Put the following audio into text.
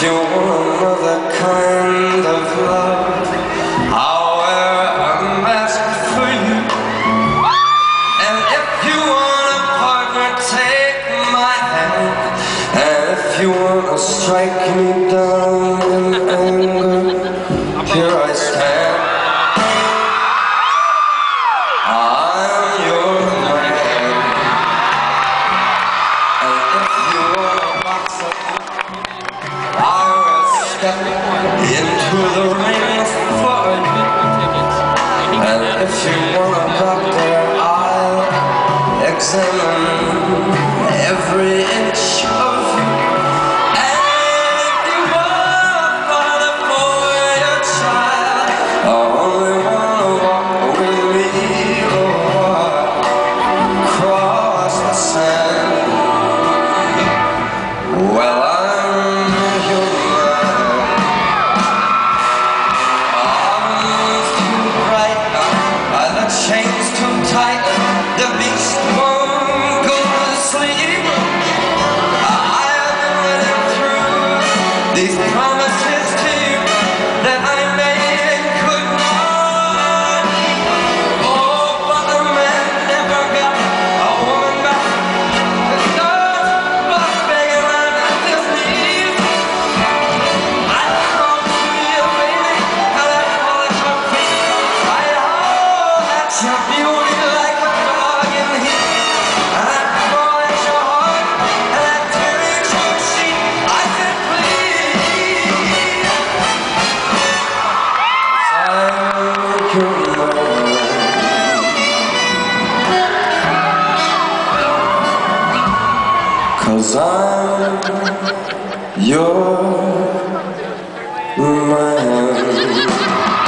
show another kind of love I'll wear a mask for you. And if you want a partner, take my hand And if you want to strike me down into the ring for admission. And if you wanna pop there, I'll examine every inch Cause I'm your man